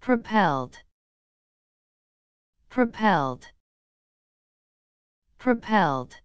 propelled. Propelled. Propelled.